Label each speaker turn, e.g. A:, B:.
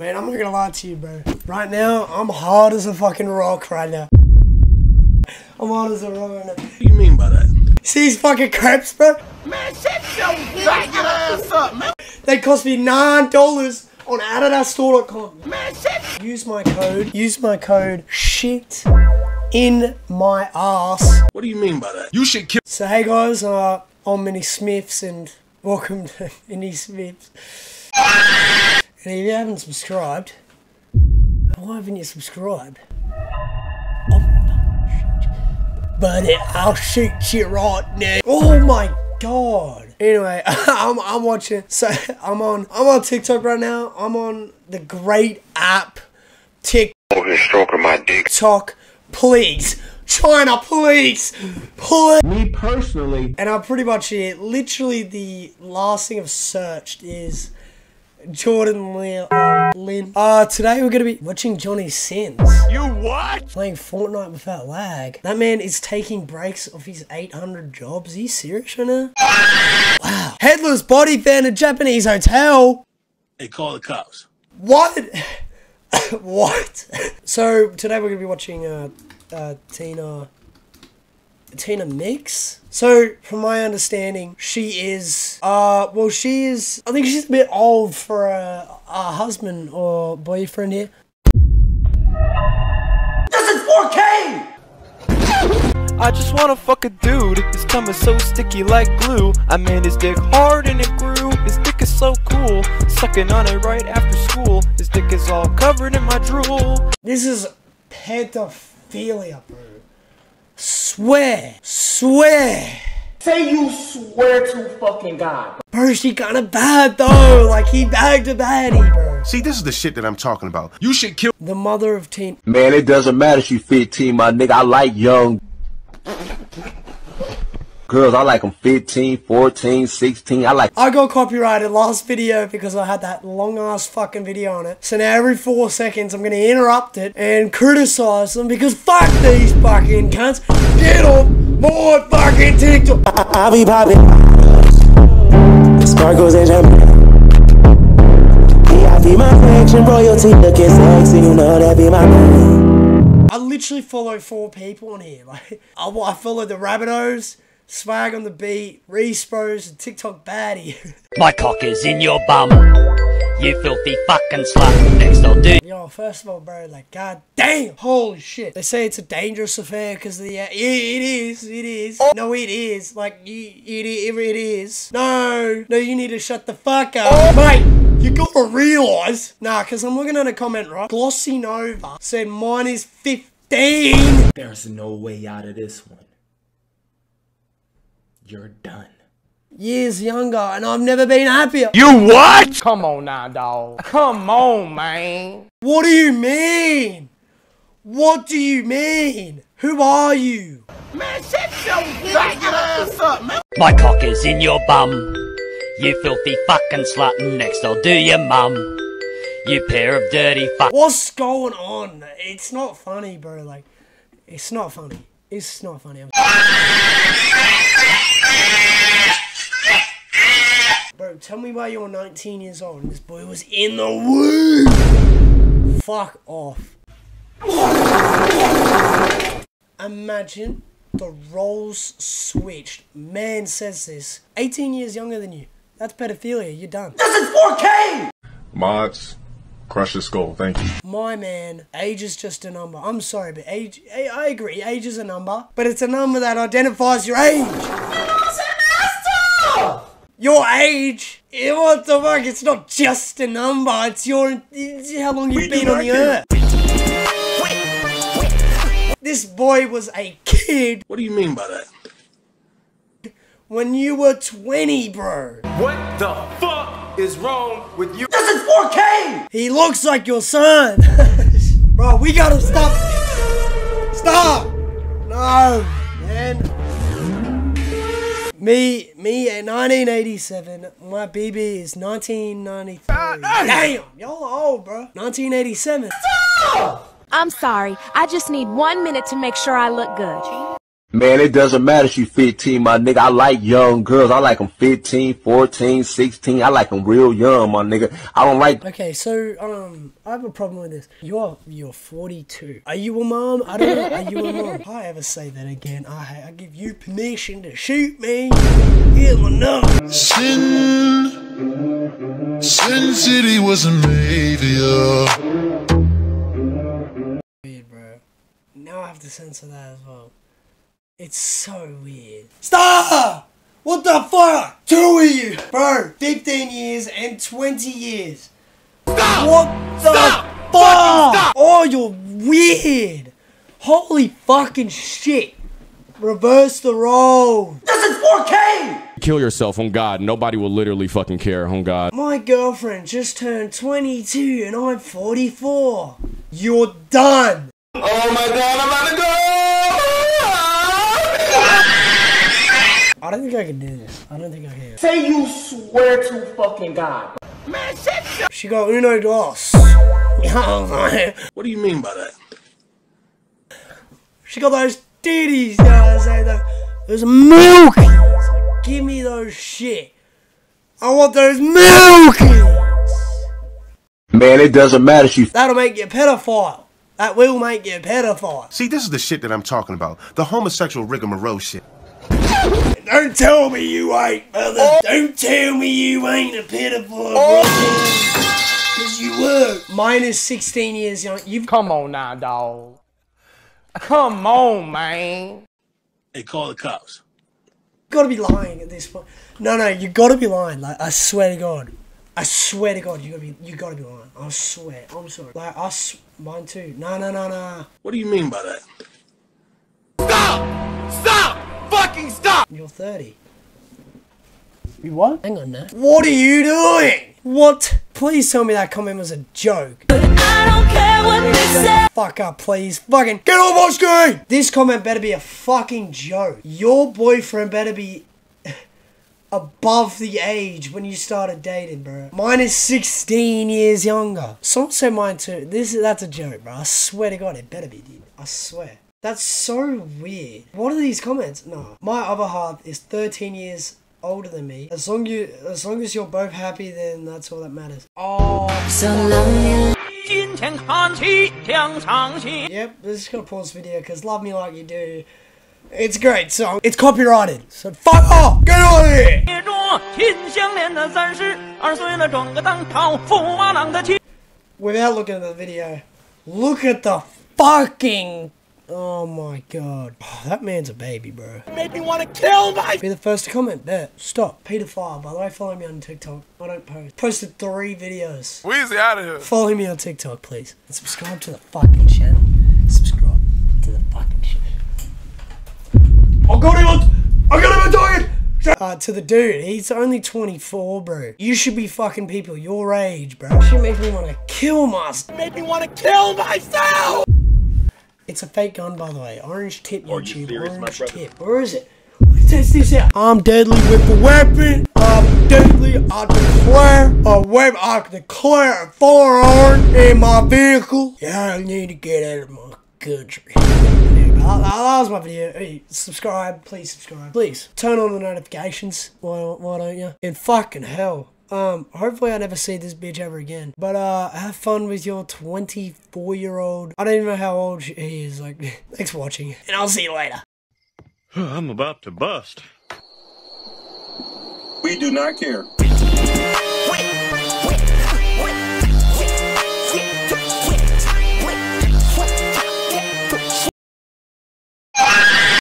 A: Man, I'm not gonna lie to you, bro. Right now, I'm hard as a fucking rock right now. I'm hard as a rock right now.
B: What do you mean by that?
A: See these fucking crepes, bro?
B: Man, shut your faggot ass up, man.
A: They cost me nine dollars on AdidasStore.com.
B: Man, shut
A: Use my code. Use my code. Shit in my ass.
B: What do you mean by that? You should kill.
A: So hey guys, uh, I'm Minismiths and welcome to Minismiths. And if you haven't subscribed, why haven't you subscribed? Oh, but I'll shoot you right now. Oh my god. Anyway, I'm, I'm watching. So I'm on I'm on TikTok right now. I'm on the great app TikTok.
C: stroking my dick.
A: Please, China, please, please.
B: Me personally.
A: And I'm pretty much it. Literally, the last thing I've searched is Jordan Lin. Uh, Lin. Uh, today we're gonna be watching Johnny Sins
B: You what?
A: playing Fortnite without lag. That man is taking breaks off his 800 jobs. Are you serious right now? Wow. Headless body found in Japanese hotel.
B: They call the cops.
A: What? what? so today we're gonna be watching uh, uh, Tina. Tinamiks. So, from my understanding, she is. Uh, well, she is. I think she's a bit old for a, a husband or boyfriend here. This is 4K!
D: I just wanna fuck a dude. His tongue is so sticky like glue. I made his dick hard and it grew. His dick is so cool. Sucking on it right after school. His dick is all covered in my drool.
A: This is pedophilia, bro. Swear, swear.
E: Say you swear to fucking God.
A: Bro, she kinda bad though. Like, he bagged a baddie, bro.
F: See, this is the shit that I'm talking about.
B: You should kill.
A: The mother of teen.
G: Man, it doesn't matter she 15, my nigga. I like young girls. I like them 15, 14, 16. I like
A: I got copyrighted last video because I had that long ass fucking video on it. So now every four seconds I'm gonna interrupt it and criticize them because fuck these fucking cunts. Get off my fucking TikTok.
E: I be popping. Sparkles and champagne. VIP my fraction, royalty looking sexy, you know that be my name.
A: I literally follow four people on here. Like I, I follow the Rabbitohs, Swag on the Beat, Respros, and TikTok Baddie.
H: My cock is in your bum. You filthy fucking slut. Next I'll do
A: Yo, first of all, bro, like, god damn, holy shit. They say it's a dangerous affair because the, uh, it, it is, it is. No, it is. Like, you, it, it, it is. No, no, you need to shut the fuck up. Oh. Mate, you gotta realize. Nah, because I'm looking at a comment, right? Glossy Nova said mine is 15.
E: There's no way out of this one. You're done.
A: Years younger, and I've never been happier.
B: You what?
E: Come on now, dog. Come on, man.
A: What do you mean? What do you mean? Who are you?
B: Man, shut your faggot ass up, man.
H: My cock is in your bum. You filthy fucking slut. Next I'll do your mum. You pair of dirty fuck.
A: What's going on? It's not funny, bro. Like, it's not funny. It's not funny. I'm- Bro, tell me why you're 19 years old and this boy was in the womb. Fuck off. Imagine the roles switched. Man says this. 18 years younger than you. That's pedophilia. You're done. This is 4K!
F: Mods, crush your skull. Thank you.
A: My man, age is just a number. I'm sorry, but age, I I agree, age is a number, but it's a number that identifies your age. Your age? Eh, What the fuck? It's not just a number, it's your, it's how long you've been on the earth. This boy was a kid
B: What do you mean by that?
A: when you were 20, bro.
D: What the fuck is wrong with you? This is 4K!
A: He looks like your son. Bro, we gotta stop. Stop. No, man. Me, me at 1987, my BB is 1993. Ah, Damn, y'all are old, bro. 1987.
I: I'm sorry. I just need one minute to make sure I look good.
G: Man, it doesn't matter if you 15, my nigga. I like young girls. I like them 15, 14, 16. I like them real young, my nigga. I don't like
A: Okay, so um, I have a problem with this. You're you're 42. Are you a mom? I don't know. Are you a mom? If I ever say that again, I I give you permission to shoot me. Here's my number.
C: Sin, Sin City was a made for you.
A: Weird, bro. Now I have to censor that as well. It's so weird. Stop! What the fuck? Two of you, bro. 15 years and 20 years. Stop! What the fuck? Oh, you're weird. Holy fucking shit. Reverse the role.
I: Kill yourself on God. Nobody will literally fucking care on God.
A: My girlfriend just turned 22 and I'm 44. You're done.
G: Oh my god, I'm about to go!
A: I don't think I can do this. I don't think I can.
B: Say you swear to fucking God. Man.
A: She got uno dos.
B: Oh, what do you mean by that?
A: She got those titties, you know what I'm saying? Those, those milkies. Like, give me those shit. I want those milkies.
G: Man, it doesn't matter She.
A: That'll make you a pedophile. That will make you a pedophile.
F: See, this is the shit that I'm talking about. The homosexual rigmarole shit.
A: Don't tell me you ain't, brother. Oh. Don't tell me you ain't a pedophile, oh. brother. Cause you were. Mine is 16 years young. You've
J: Come on now, dog. Come on, man.
B: Hey, call the cops.
A: gotta be lying at this point. No, no, you gotta be lying. Like, I swear to God. I swear to God, you gotta be, you gotta be lying. I swear. I'm sorry. Like, I, s- mine too. No, no, no, no.
B: What do you mean by that?
A: You're 30.
J: You what?
A: Hang on now. What are you doing? What? Please tell me that comment was a joke. Fuck up, please. Fucking get off my screen! This comment better be a fucking joke. Your boyfriend better be above the age when you started dating, bro. Mine is 16 years younger. Someone said mine too. This that's a joke, bro. I swear to God, it better be, dude. I swear. That's so weird. What are these comments? No. My other half is 13 years older than me. As long you as long as you're both happy, then that's all that matters. Oh. Yep, we're just gonna pause the video because Love Me Like You Do. It's a great song. It's copyrighted. So fuck off! Get out of here! Without looking at the video, look at the fucking. Oh my god. Oh, that man's a baby, bro.
B: Made me want to kill my.
A: Be the first to comment. Bet. Stop. Pedophile. By the way, follow me on TikTok. I don't post. Posted three videos.
C: Weezy out of here.
A: Follow me on TikTok, please. And subscribe to the fucking channel. Subscribe to the fucking channel. I got him on. I got him on target. Uh, to the dude, he's only 24, bro. You should be fucking people your age, bro. Shit makes me want to kill myself.
B: Made me want to kill myself.
A: It's a fake gun, by the way. Orange tip
B: Are you
A: YouTube.
B: serious,
A: Orange tip. Where is it? Test this out. I'm deadly with the weapon. I'm deadly. I declare a weapon. I declare a firearm in my vehicle. Yeah, I need to get out of my country. That, that was my video. Hey, subscribe. Please subscribe. Please turn on the notifications. Why, why don't you? And fucking hell. Um, hopefully I never see this bitch ever again. But uh, have fun with your 24 year old. I don't even know how old she, he is. Like, thanks for watching, and I'll see you later.
C: I'm about to bust.
B: We do not care.